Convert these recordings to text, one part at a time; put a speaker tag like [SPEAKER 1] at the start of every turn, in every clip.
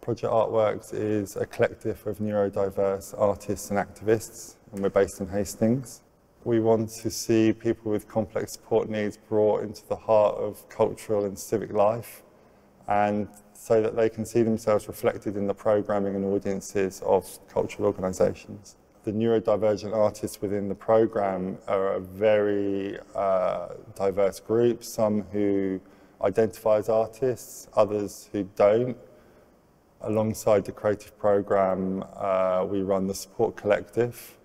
[SPEAKER 1] Project Art Works is a collective of neurodiverse artists and activists, and we're based in Hastings. We want to see people with complex support needs brought into the heart of cultural and civic life, and so that they can see themselves reflected in the programming and audiences of cultural organisations. The neurodivergent artists within the programme are a very uh, diverse group, some who identify as artists, others who don't. Alongside the creative programme, uh, we run the Support Collective.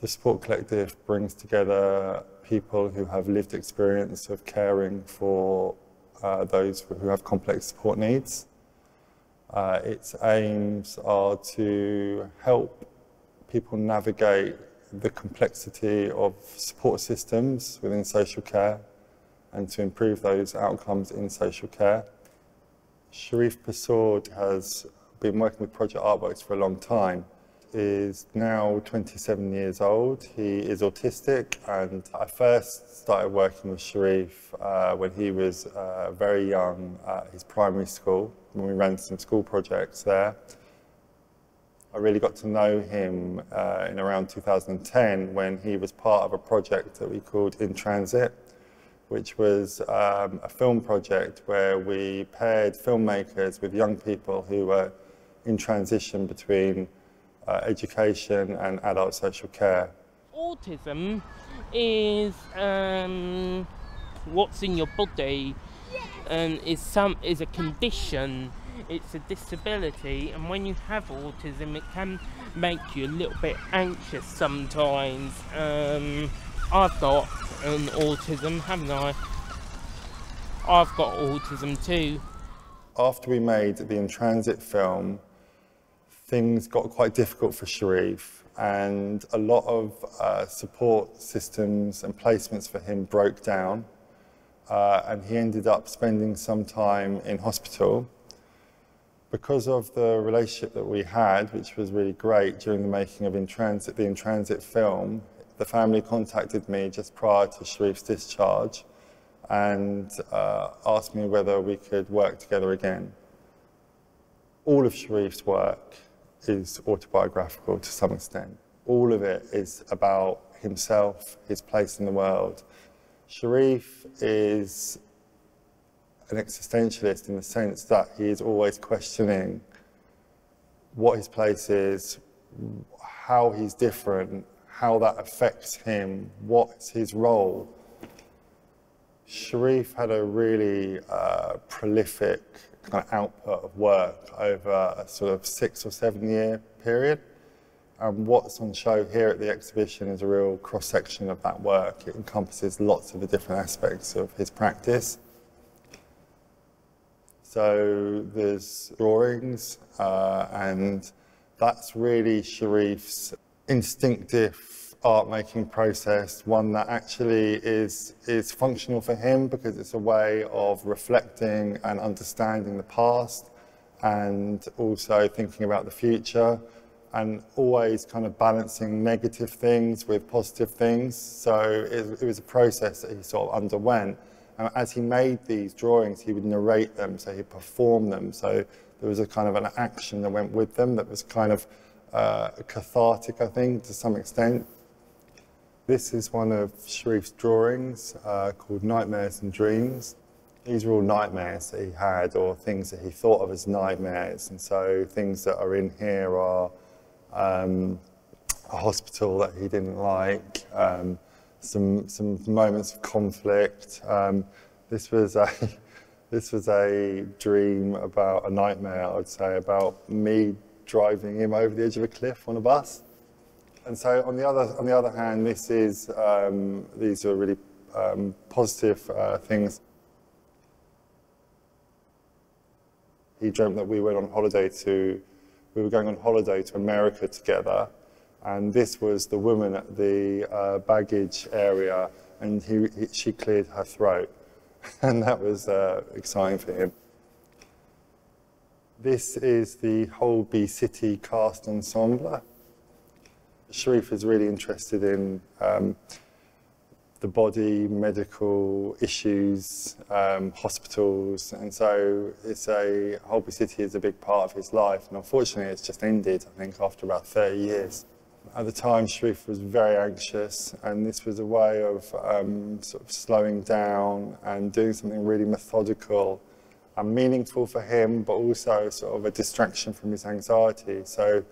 [SPEAKER 1] The Support Collective brings together people who have lived experience of caring for uh, those who have complex support needs. Uh, its aims are to help people navigate the complexity of support systems within social care and to improve those outcomes in social care. Sharif Persaud has been working with Project Art Works for a long time is now 27 years old. He is autistic, and I first started working with Sharif uh, when he was uh, very young at his primary school, when we ran some school projects there. I really got to know him uh, in around 2010 when he was part of a project that we called In Transit, which was um, a film project where we paired filmmakers with young people who were in transition between uh, education and adult social care.
[SPEAKER 2] Autism is um, what's in your body and is some is a condition it's a disability and when you have autism it can make you a little bit anxious sometimes um, I've got an autism haven't I I've got autism too
[SPEAKER 1] after we made the In Transit film things got quite difficult for Sharif and a lot of uh, support systems and placements for him broke down uh, and he ended up spending some time in hospital. Because of the relationship that we had, which was really great during the making of In Transit, the In Transit film, the family contacted me just prior to Sharif's discharge and uh, asked me whether we could work together again. All of Sharif's work is autobiographical to some extent. All of it is about himself, his place in the world. Sharif is an existentialist in the sense that he is always questioning what his place is, how he's different, how that affects him, what's his role. Sharif had a really uh, prolific kind of output of work over a sort of six or seven year period. And what's on show here at the exhibition is a real cross section of that work. It encompasses lots of the different aspects of his practice. So there's drawings, uh, and that's really Sharif's instinctive art making process, one that actually is, is functional for him because it's a way of reflecting and understanding the past and also thinking about the future and always kind of balancing negative things with positive things. So it, it was a process that he sort of underwent. And as he made these drawings, he would narrate them, so he'd perform them. So there was a kind of an action that went with them that was kind of uh, cathartic, I think, to some extent. This is one of Sharif's drawings uh, called Nightmares and Dreams. These are all nightmares that he had or things that he thought of as nightmares. And so things that are in here are um, a hospital that he didn't like, um, some, some moments of conflict. Um, this, was a, this was a dream about a nightmare, I would say, about me driving him over the edge of a cliff on a bus. And so on the other, on the other hand, this is, um, these are really um, positive uh, things. He dreamt that we went on holiday to, we were going on holiday to America together. And this was the woman at the uh, baggage area, and he, he, she cleared her throat. and that was uh, exciting for him. This is the Holby City Cast Ensemble. Sharif is really interested in um, the body, medical issues, um, hospitals, and so it's a Holby City is a big part of his life. And unfortunately, it's just ended. I think after about 30 years. At the time, Sharif was very anxious, and this was a way of um, sort of slowing down and doing something really methodical meaningful for him, but also sort of a distraction from his anxiety. So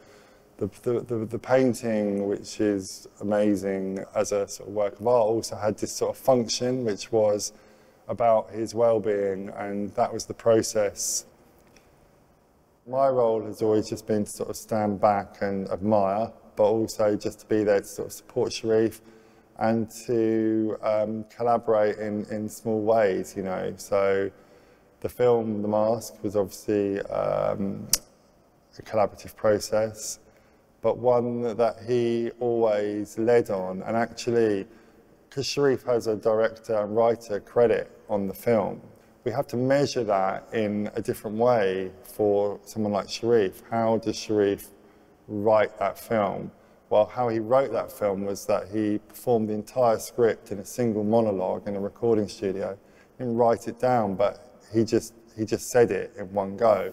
[SPEAKER 1] the, the, the, the, painting, which is amazing as a sort of work of art, also had this sort of function, which was about his well-being, and that was the process. My role has always just been to sort of stand back and admire, but also just to be there to sort of support Sharif and to um, collaborate in, in small ways, you know. So the film, The Mask, was obviously um, a collaborative process but one that he always led on. And actually, because Sharif has a director and writer credit on the film, we have to measure that in a different way for someone like Sharif. How does Sharif write that film? Well, how he wrote that film was that he performed the entire script in a single monologue in a recording studio. He didn't write it down, but he just, he just said it in one go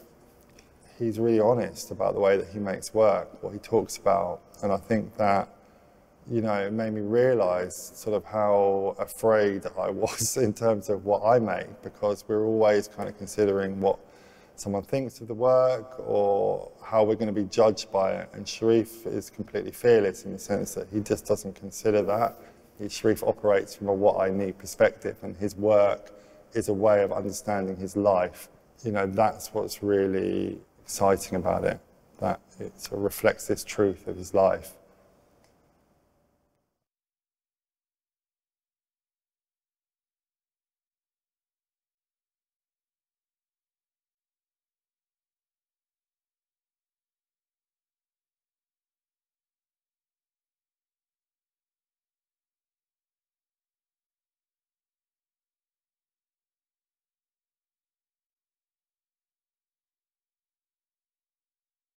[SPEAKER 1] he's really honest about the way that he makes work, what he talks about. And I think that, you know, it made me realize sort of how afraid I was in terms of what I make because we're always kind of considering what someone thinks of the work or how we're going to be judged by it. And Sharif is completely fearless in the sense that he just doesn't consider that. He, Sharif operates from a what I need perspective and his work is a way of understanding his life. You know, that's what's really exciting about it, that it sort of reflects this truth of his life.